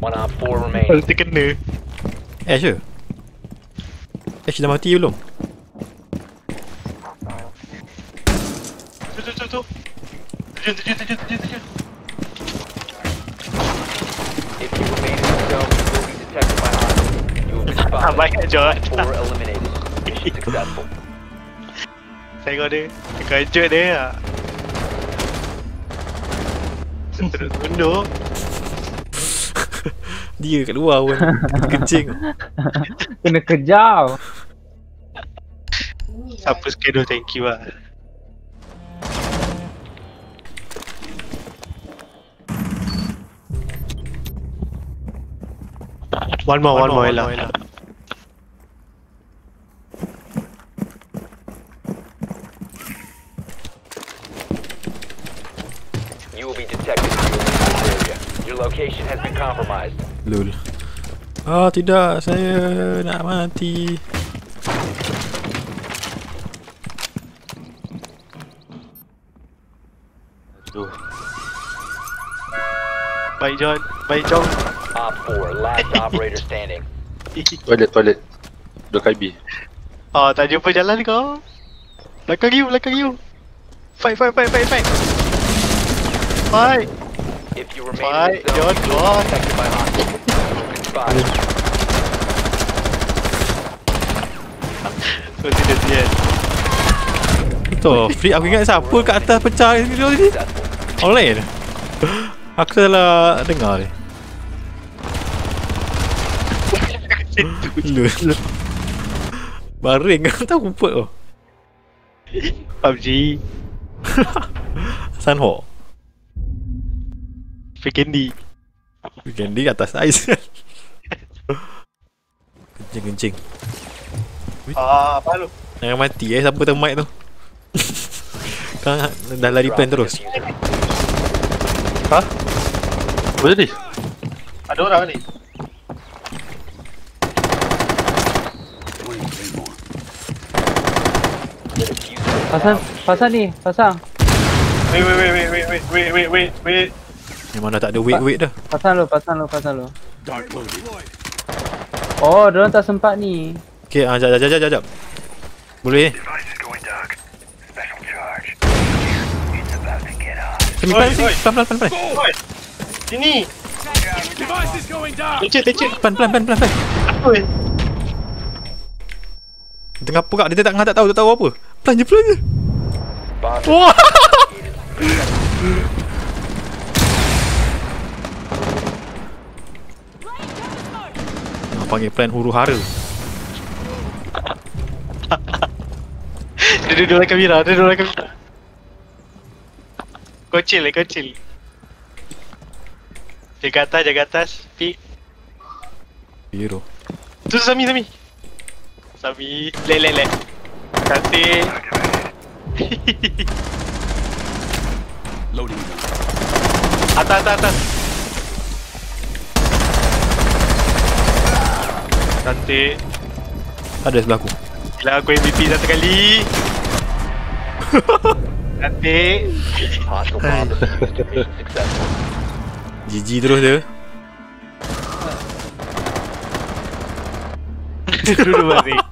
One op four remaining. Mesti kena. Ash ke? Ash dah mati belum? Tu tu tu tu. Tujuh tujuh tujuh tujuh tujuh. If you remain in the zone, you will be detected by hostiles. You will be Ah, spotted. eliminated. Mission successful. Tengok dia. Kejut dia. Terus tunduk. Dia kat luar pun Kencing Kena kejar. Siapa schedule thank you lah. One more, one more, Ella. You will be detected if you leave this area. Your location has been compromised. Lul Ah tidak Saya nak mati Aduh. Baik John, baik John. Op four, last operator standing. Toilet, toilet. Dua kali B. Oh, tak jumpa jalan kau. Belakang you, belakang you. Fight, fight, fight, fight, fight. Fight. If you remain Fight, John, you Betul, free aku ingat siapa kat atas pecah ni tu ni. Online. Aku salah dengar ni. Baring aku tak kumpul tu. PUBG. Sanho. Fikendi. Di atas ais Kencing-kencing Ah, apa lu? Jangan mati eh siapa termic tu Kau dah lari plan terus. Ha? Apa jadi? Ada orang ni. Pasang, pasang ni, pasang. Wait, wait, wait, wait, wait, wait, wait, wait, wait, Memang dah tak ada wait-wait dah Pasang lu, pasang lu, pasang lu. Oh, dia tak sempat ni. Okay, ah, jap, jap, jap, jap, jap Boleh eh? Sini, Oi, pelan, oi. pelan, pelan, pelan, pelan, Oi. Sini. Lecet, lecet. pelan, pelan, pelan, pelan, pelan. Apa ni? Tengah perak, dia tak, tak tahu, tak tahu apa Pelan je, pelan je Wah panggil plan huru hara Dia duduk dalam kamera, dia duduk dalam kamera. Kau chill eh. Jaga atas, jaga atas. Pi. Biru Tu Sami, Sami. Sami. Lek, lek, lek. Cantik. atas, atas, atas. Cantik. Ada sebelah aku Gila aku MVP satu kali. Cantik. GG terus dia Dulu balik.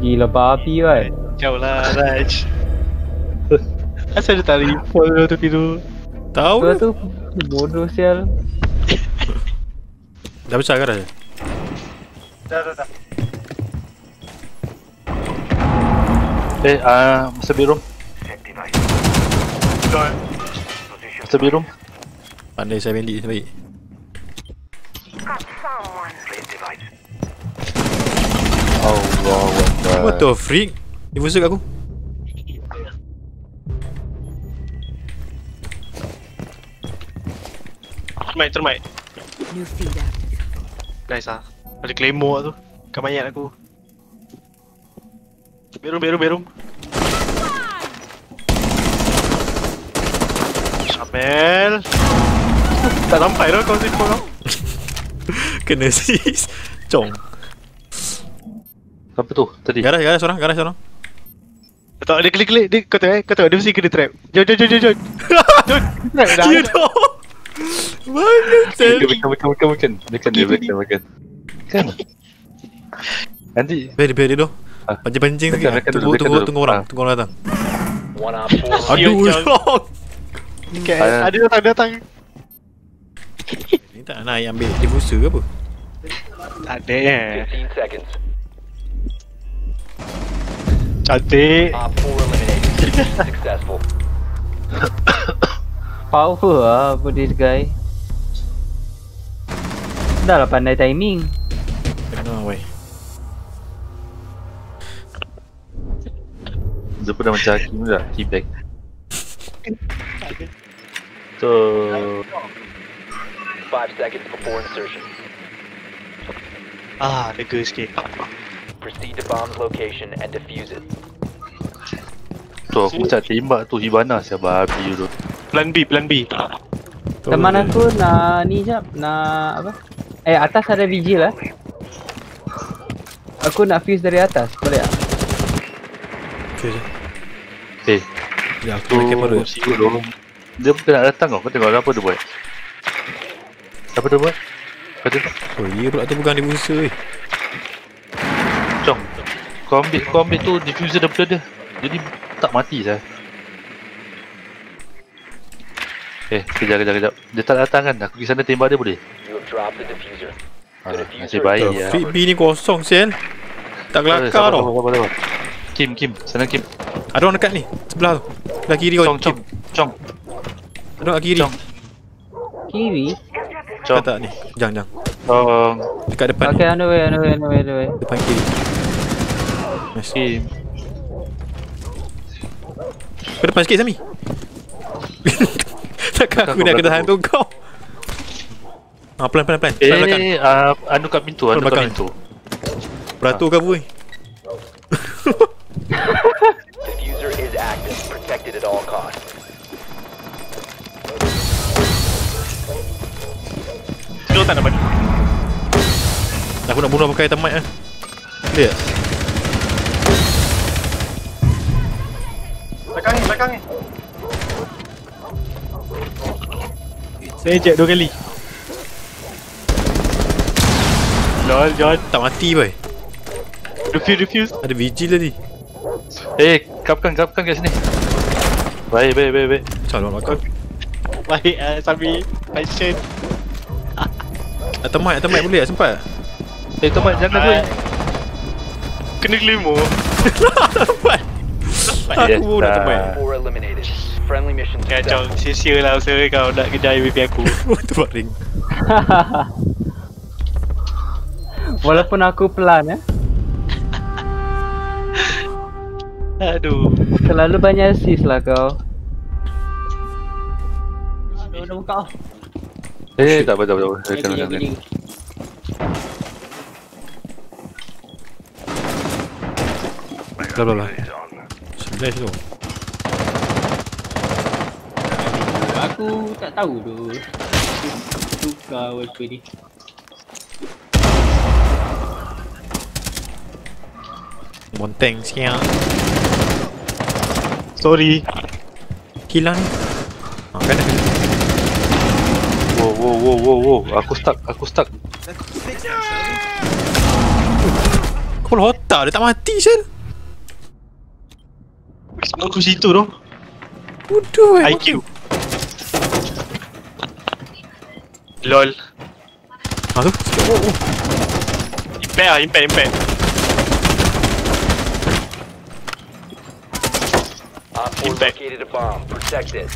Gila babi kan. Jauh lah Raj. Asal dia tak recall tu Firu. Tahu tu bodoh sial. Dah besar kan dah Dah dah dah. Eh, ah, Mr. Birum. Dah. Mr. Birum. Pandai saya bendi baik Allah Akbar. What the freak Dia busuk kat aku Termite termite. New feed active. Nice ah. Ada claymore tu. Kan banyak aku. Berum berum berum. Amel. Tak sampai dah kau simple kau. Kena sis Cong Siapa tu tadi? Garas garas seorang Garas seorang Tak dia klik klik dia kau tahu eh kau tahu dia mesti kena trap. Jom jom jom jom jom. Jom. Trap dah. Ya dah Banyak Sel Makan, makan, makan, makan. Makan dia, makan, makan. Kan? Nanti, Biar dia, biar dia tu Ah. Pancing-pancing sikit Tunggu, tunggu, dulu. tunggu orang Ah. Tunggu orang datang. Aduh. Syok Okay, Ah. ada datang datang. Ni tak nak ambil diffuser ke apa Tak ada eh. 15 seconds. Cantik. Op four eliminated. Successful. Power lah for this guy. Dah lah pandai timing. Kena weh dia pernah macam Hakim tak? Keyback. So, Five seconds before insertion. Ah, lega sikit. Proceed to bomb's location and defuse it. tu aku macam tembak tu Hibana siapa babi tu. Plan B, plan B. Teman aku nak ni jap, nak apa? Eh atas ada vigil lah. Aku nak fuse dari atas, boleh tak? Okay je Eh, Ya aku pakai baru siul tu. Dia bukan nak datang kau. Kau tengok apa dia buat. Apa dia buat? Kau tengok. Oh dia pula tu pegang diffuser weh Jom. Kau ambil, kau ambil tu diffuser daripada dia. Jadi tak mati saya. Eh, kejap, kejap, kejap. Dia tak datang kan? Aku pergi sana tembak dia boleh? You have dropped the diffuser. Ah, nasib baik ya. Fit B ni kosong Sel Tak kelakar tau. Kim, Kim. Sana Kim. Ada orang dekat ni Sebelah tu Sebelah kiri kau Chong, Kim. Chong. Ada orang kiri Chong. Kiri. Chong. Tak tak ni Jangan jangan Chong. Dekat depan Okay, ni on the way, on the way, on the way, on the way. Depan kiri Nice Kim. Kau depan sikit Sami Takkan aku nak kena tahan tu kau Ah pelan pelan pelan Pelan belakang Eh, uh, anu kat pintu, anu kat pintu. Beratur kau weh Diffuser is active, protected at all costs. Kau tak dapat. Aku nak bunuh pakai termite lah Dia Belakang ni, belakang ni. Saya ejek dua kali. Lol, John. tak mati boy Refuse, refuse. Ada vigil tadi Eh, kapkan, kapkan kat sini. Baik, baik, baik, baik. Calon belakang Baik, uh. Nice shot. Ah, termite termite boleh tak sempat Eh, teman, jangan Ah. gue. Kena claymore. Sempat Aku nak Four eliminated. Friendly mission Kacau, sia-sia lah usaha kau nak kejar MVP aku. Terbaring Walaupun aku pelan eh. Aduh. Terlalu banyak assist lah kau. Aduh, dah buka. Eh, tak apa, tak apa, tak apa. Jangan, jangan. Belah belah belah Sebelah tu Aku tak tahu tu. Tukar wifi ni. Monteng siang Sorry. Hilang ni Ah kan ada Wow, wow, wow, wow, wow. Aku stuck, aku stuck. Kepala otak dia tak mati Sel Aku situ tu. Bodoh eh IQ. Lol. Ah tu oh, oh. Impact lah, impact, impact. Op four Impact. located a bomb. Protect it.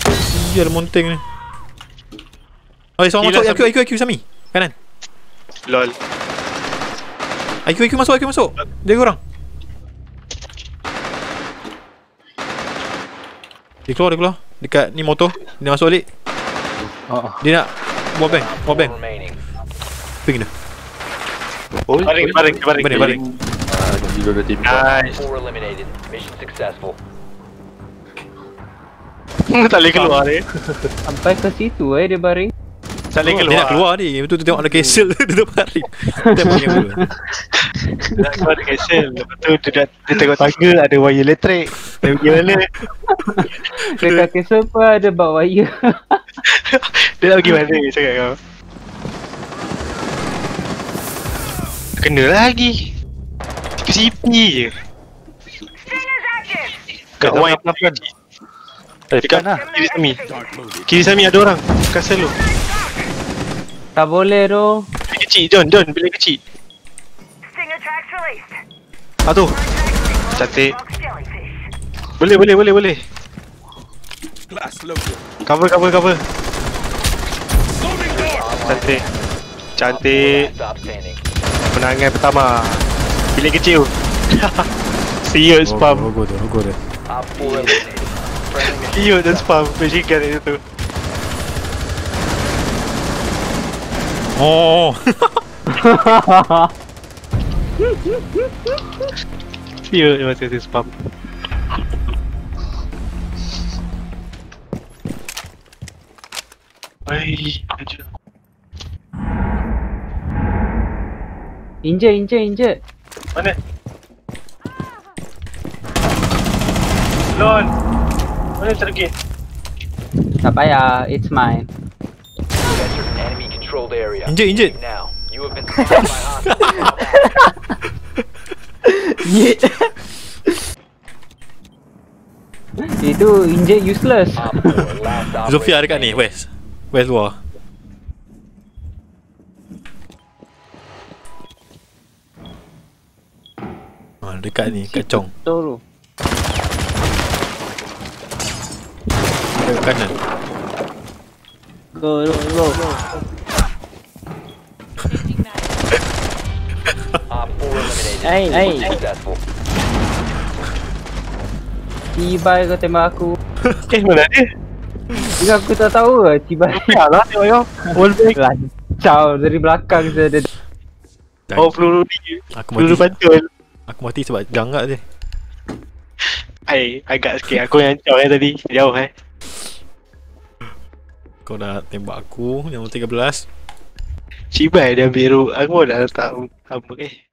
Sial monteng ni Oh seorang Gila, masuk IQ Sami. IQ IQ Sami Kanan Lol. IQ IQ masuk IQ masuk Jaga orang Dia keluar dia keluar Dekat ni motor Dia masuk balik Ah, Dia nak Buat bank Buat bank. Ping dia Oh, Baring, baring, baring. Baring, baring. Ah. Nice. Four eliminated. Mission successful. tak boleh keluar dia. Sampai ke situ eh dia baring. Saling Dia keluar. nak keluar ni Betul tu tengok ada castle Dia tak dulu Dia nak keluar dari castle. Lepas tu dia, dah- dia tengok tangga ada wire elektrik. Dia pergi mana? Dekat castle pun ada bak wire. Dia nak pergi mana cakap kau? Kena lagi. CP je. Kat Kat wine pelan-pelan. Eh, Dekat tekan lah. kiri Sami. Kiri Sami ada orang. Castle tu. tak boleh tu. Bilik kecil John, John, bilik kecil. Ah tu. Cantik. Boleh, boleh, boleh, boleh. Cover, cover, cover. Cantik. Cantik. Penangan pertama. Bilik kecil. Siut spam. Logo tu Logo tu Op 4 Siut dan spam. Machine gun itu. Oh Siut je masa tu spam. Ai, kerja. Injet, injet, injet. Mana? Lon. Mana target? Tak payah, it's mine. You've entered an enemy controlled area. Injek, injek. Leave Now, you have been spotted by hostiles. Itu injet useless. Op 4, last operator Zofia dekat ni. West West luar Ah, dekat ni, kat Chong Tu. Kanan Go, go, go. Op 4 eliminated. Hey, hey. Tiba kau tembak aku. Eh, mana dia? Juga aku tak tahu lah tiba. Ya lah, tengok yo. Wallbang. Lancau dari belakang je dia. Oh, peluru ni. Aku Peluru mati pantul. Aku mati sebab jangak je Ai, agak sikit. Aku yang jauh eh tadi. Jauh eh. Kau dah tembak aku Yang 13 Cibai dia ambil ru. Aku dah letak apa eh.